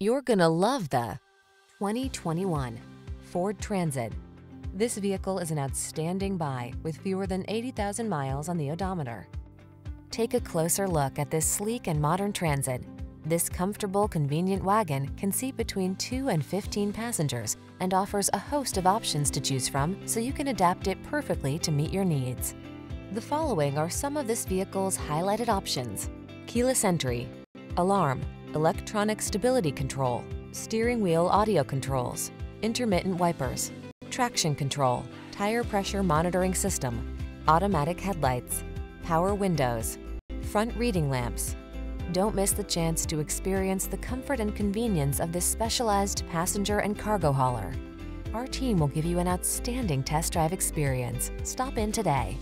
You're gonna love the 2021 Ford Transit. This vehicle is an outstanding buy with fewer than 80,000 miles on the odometer. Take a closer look at this sleek and modern Transit. This comfortable, convenient wagon can seat between 2 and 15 passengers and offers a host of options to choose from so you can adapt it perfectly to meet your needs. The following are some of this vehicle's highlighted options. Keyless entry, alarm, electronic stability control, steering wheel audio controls, intermittent wipers, traction control, tire pressure monitoring system, automatic headlights, power windows, front reading lamps. Don't miss the chance to experience the comfort and convenience of this specialized passenger and cargo hauler. Our team will give you an outstanding test drive experience. Stop in today.